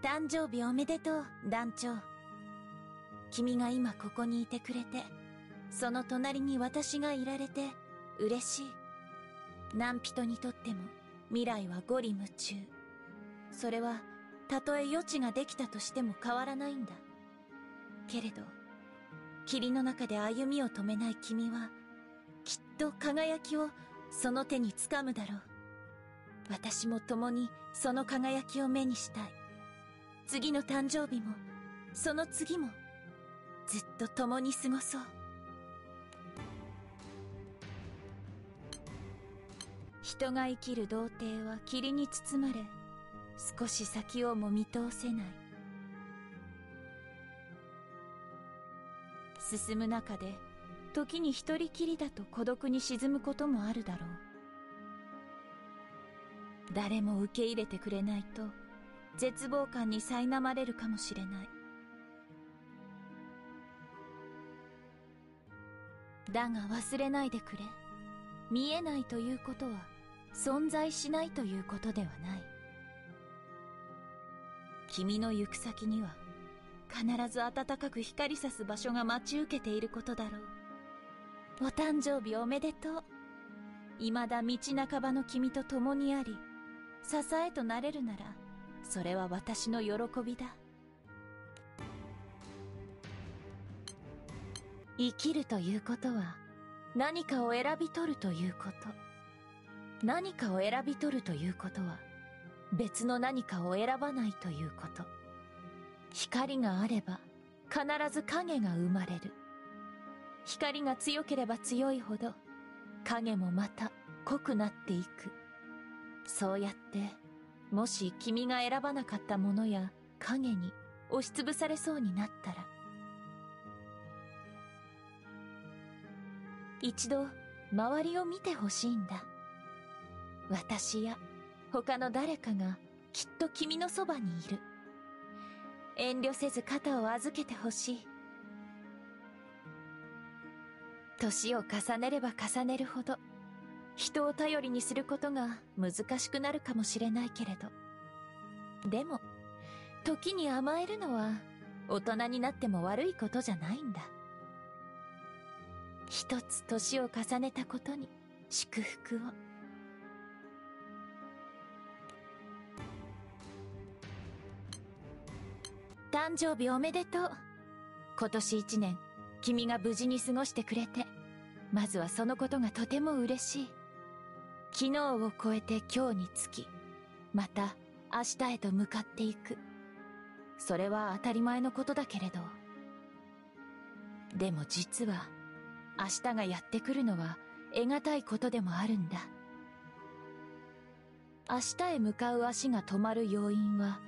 誕生日おめでとう、団長。君が今ここにいてくれて、その隣に私がいられて、嬉しい。何人にとっても、未来は五里夢中。それは、たとえ余地ができたとしても変わらないんだ。けれど、霧の中で歩みを止めない君は、きっと輝きをその手につかむだろう。私も共にその輝きを目にしたい。次の誕生日も、その次も、ずっと共に過ごそう。人が生きる童貞は霧に包まれ、少し先をも見通せない。進む中で、時に一人きりだと孤独に沈むこともあるだろう。誰も受け入れてくれないと、絶望感に苛まれるかもしれない。だが忘れないでくれ。見えないということは、存在しないということではない君の行く先には必ず暖かく光さす場所が待ち受けていることだろうお誕生日おめでとう未だ道半ばの君と共にあり支えとなれるならそれは私の喜びだ。生きるということは何かを選び取るということ。何かを選び取るということは別の何かを選ばないということ。光があれば必ず影が生まれる。光が強ければ強いほど影もまた濃くなっていく。そうやってもし君が選ばなかったものや影に押しつぶされそうになったら。一度周りを見てほしいんだ。私や他の誰かがきっと君のそばにいる。遠慮せず肩を預けてほしい。年を重ねれば重ねるほど人を頼りにすることが難しくなるかもしれないけれどでも時に甘えるのは大人になっても悪いことじゃないんだ一つ年を重ねたことに祝福を誕生日おめでとう。今年一年、君が無事に過ごしてくれて、まずはそのことがとても嬉しい。昨日を超えて今日につき、また明日へと向かっていく。それは当たり前のことだけれど。でも実は、明日がやってくるのは得難いことでもあるんだ。明日へ向かう足が止まる要因は、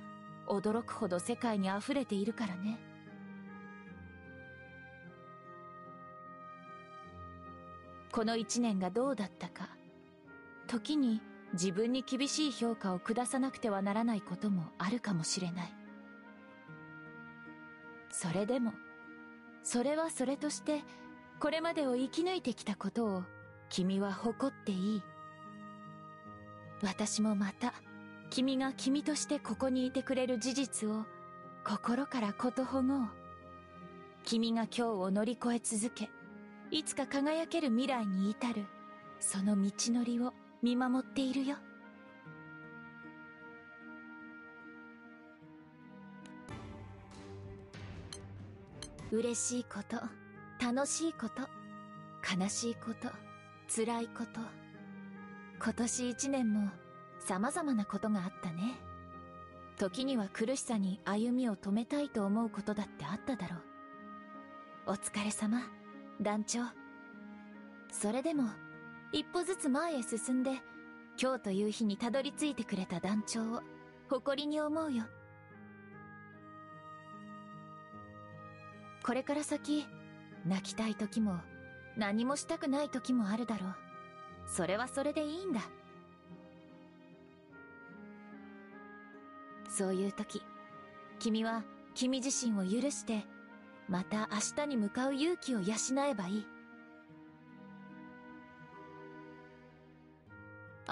驚くほど世界に溢れているからねこの一年がどうだったか時に自分に厳しい評価を下さなくてはならないこともあるかもしれない。それでもそれはそれとしてこれまでを生き抜いてきたことを君は誇っていい。私もまた君が君としてここにいてくれる事実を心からことほごう。君が今日を乗り越え続け、いつか輝ける未来に至る、その道のりを。見守っているよ。嬉しいこと、楽しいこと、悲しいこと、辛いこと。今年一年も様々なことがあったね。時には苦しさに歩みを止めたいと思うことだってあっただろう。お疲れ様、団長。それでも、一歩ずつ前へ進んで、今日という日にたどり着いてくれた団長を、誇りに思うよ。これから先、泣きたい時も、何もしたくない時もあるだろう。それはそれでいいんだ。そういう時、君は君自身を許して、また明日に向かう勇気を養えばいい。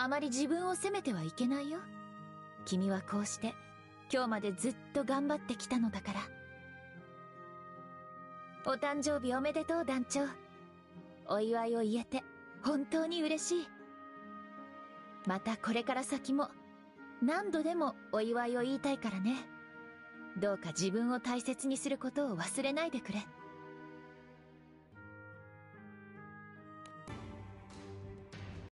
あまり自分を責めてはいけないよ。君はこうして、今日までずっと頑張ってきたのだから。お誕生日おめでとう団長。お祝いを言えて本当に嬉しい。またこれから先も何度でもお祝いを言いたいからね。どうか自分を大切にすることを忘れないでくれ。